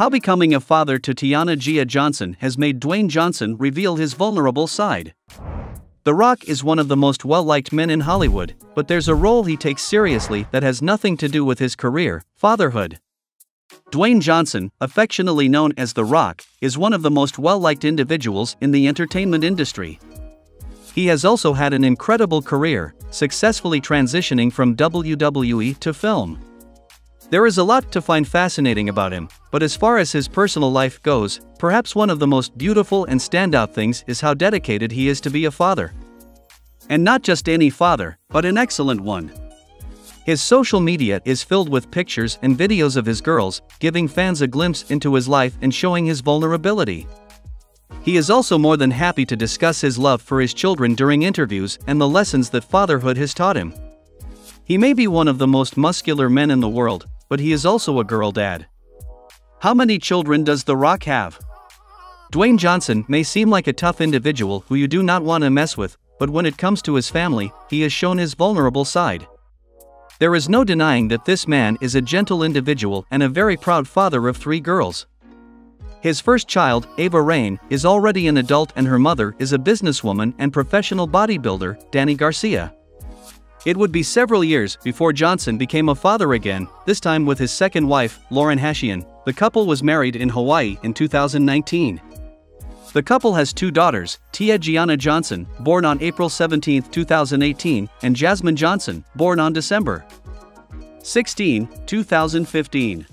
How becoming a father to Tiana Gia Johnson has made Dwayne Johnson reveal his vulnerable side. The Rock is one of the most well liked men in Hollywood, but there's a role he takes seriously that has nothing to do with his career fatherhood. Dwayne Johnson, affectionately known as The Rock, is one of the most well liked individuals in the entertainment industry. He has also had an incredible career, successfully transitioning from WWE to film. There is a lot to find fascinating about him, but as far as his personal life goes, perhaps one of the most beautiful and standout things is how dedicated he is to be a father. And not just any father, but an excellent one. His social media is filled with pictures and videos of his girls, giving fans a glimpse into his life and showing his vulnerability. He is also more than happy to discuss his love for his children during interviews and the lessons that fatherhood has taught him. He may be one of the most muscular men in the world, but he is also a girl dad. How many children does The Rock have? Dwayne Johnson may seem like a tough individual who you do not want to mess with, but when it comes to his family, he has shown his vulnerable side. There is no denying that this man is a gentle individual and a very proud father of three girls. His first child, Ava Raine, is already an adult and her mother is a businesswoman and professional bodybuilder, Dany Garcia. It would be several years before Johnson became a father again, this time with his second wife, Lauren Hashian. The couple was married in Hawaii in 2019. The couple has two daughters, Tiana Gia Johnson, born on April 17, 2018, and Jasmine Johnson, born on December 16, 2015.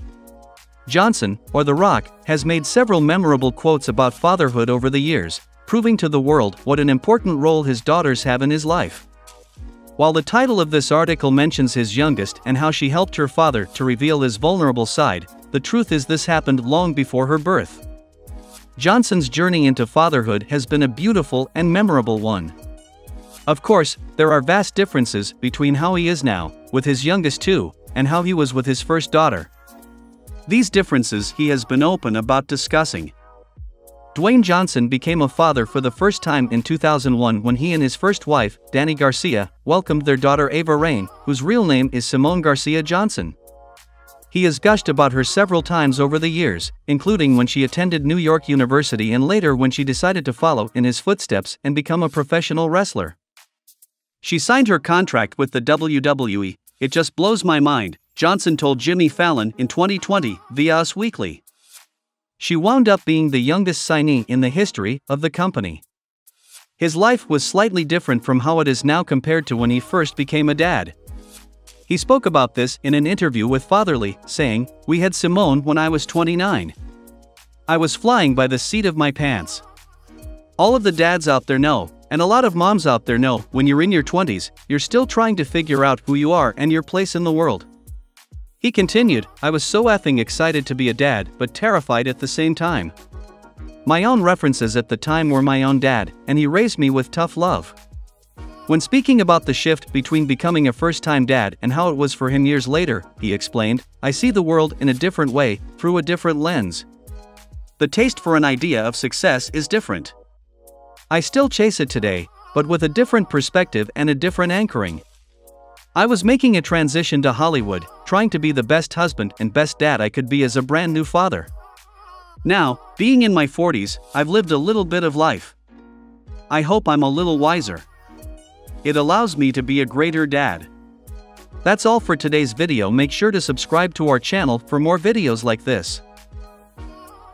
Johnson, or The Rock, has made several memorable quotes about fatherhood over the years, proving to the world what an important role his daughters have in his life. While the title of this article mentions his youngest and how she helped her father to reveal his vulnerable side, the truth is this happened long before her birth. Johnson's journey into fatherhood has been a beautiful and memorable one. Of course, there are vast differences between how he is now, with his youngest two, and how he was with his first daughter. These differences he has been open about discussing. Dwayne Johnson became a father for the first time in 2001 when he and his first wife, Dany Garcia, welcomed their daughter Ava Raine, whose real name is Simone Garcia Johnson. He has gushed about her several times over the years, including when she attended New York University and later when she decided to follow in his footsteps and become a professional wrestler. She signed her contract with the WWE, it just blows my mind, Johnson told Jimmy Fallon in 2020 via Us Weekly. She wound up being the youngest signee in the history of the company. His life was slightly different from how it is now compared to when he first became a dad. He spoke about this in an interview with Fatherly, saying, We had Simone when I was 29. I was flying by the seat of my pants. All of the dads out there know, and a lot of moms out there know, when you're in your 20s, you're still trying to figure out who you are and your place in the world. He continued, I was so effing excited to be a dad, but terrified at the same time. My own references at the time were my own dad, and he raised me with tough love. When speaking about the shift between becoming a first time dad and how it was for him years later, he explained, I see the world in a different way, through a different lens. The taste for an idea of success is different. I still chase it today, but with a different perspective and a different anchoring. I was making a transition to Hollywood, trying to be the best husband and best dad I could be as a brand new father. Now, being in my 40s, I've lived a little bit of life. I hope I'm a little wiser. It allows me to be a greater dad. That's all for today's video make sure to subscribe to our channel for more videos like this.